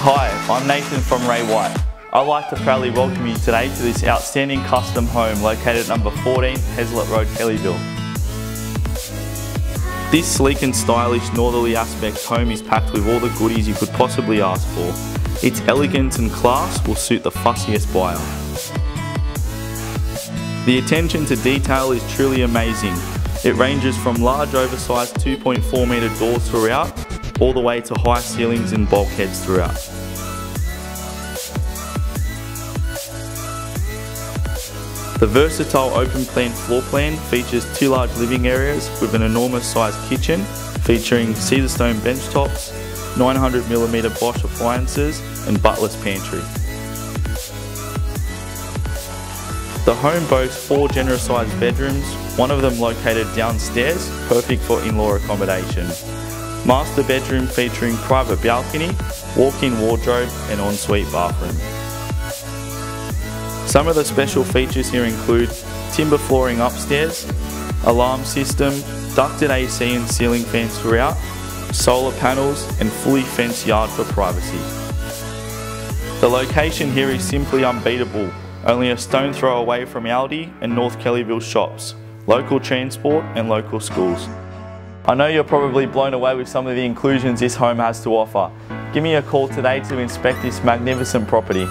I'm Nathan from Ray White. I'd like to proudly welcome you today to this outstanding custom home located at number 14 Hezlett Road, Kellyville. This sleek and stylish northerly aspect home is packed with all the goodies you could possibly ask for. Its elegance and class will suit the fussiest buyer. The attention to detail is truly amazing. It ranges from large oversized 2.4 metre doors throughout, all the way to high ceilings and bulkheads throughout. The versatile open plan floor plan features two large living areas with an enormous sized kitchen featuring Caesarstone bench tops, 900mm Bosch appliances and butler's pantry. The home boasts four generous sized bedrooms, one of them located downstairs, perfect for in-law accommodation. Master bedroom featuring private balcony, walk-in wardrobe and ensuite bathroom. Some of the special features here include timber flooring upstairs, alarm system, ducted AC and ceiling fans throughout, solar panels and fully fenced yard for privacy. The location here is simply unbeatable, only a stone throw away from Aldi and North Kellyville shops, local transport and local schools. I know you're probably blown away with some of the inclusions this home has to offer. Give me a call today to inspect this magnificent property.